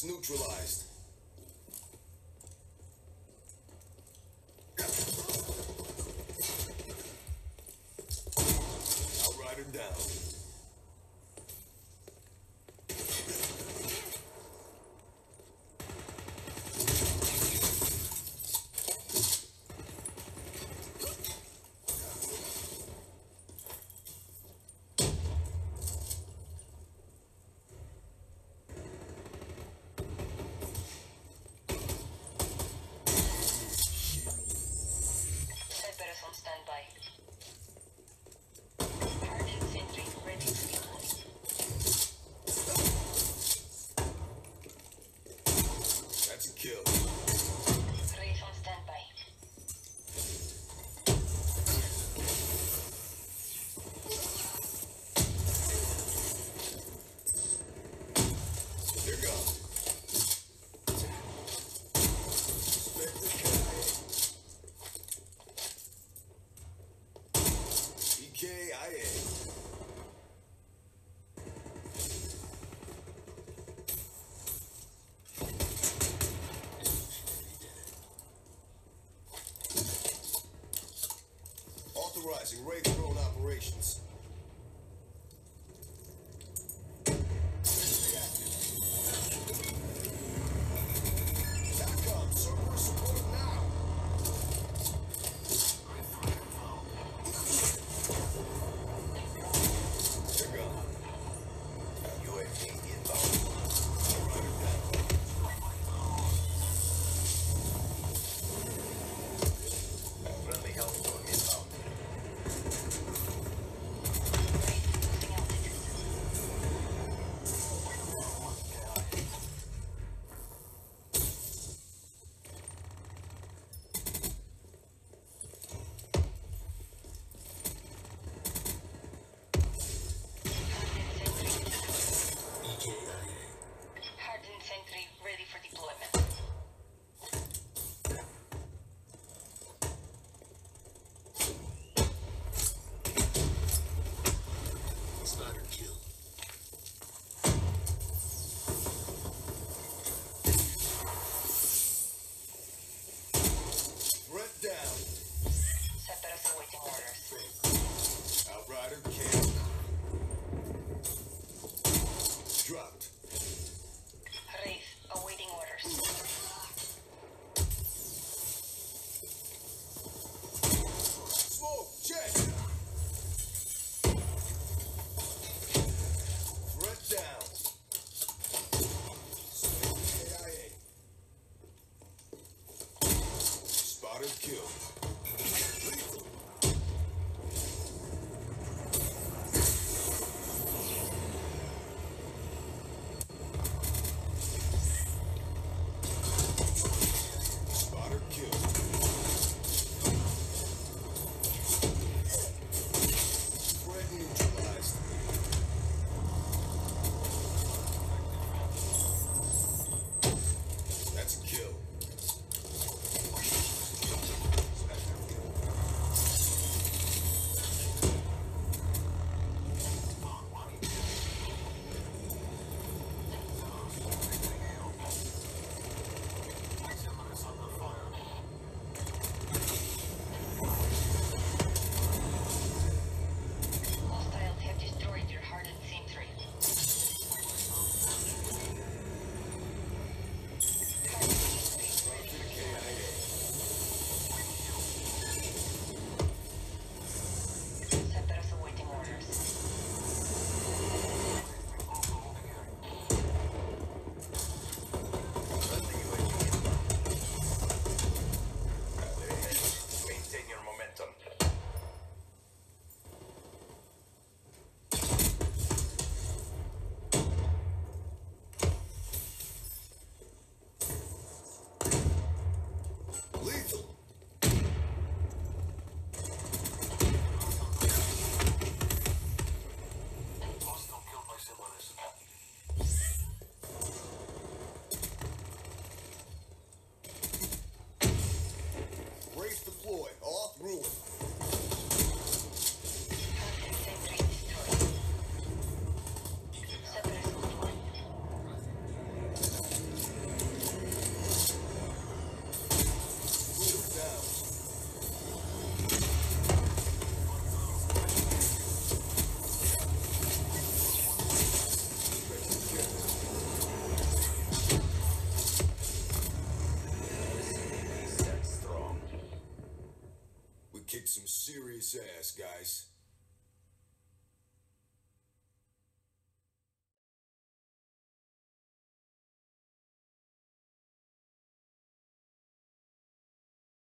Webworks neutralized. Outrider down. EKIA. Authorizing Wraith drone operations.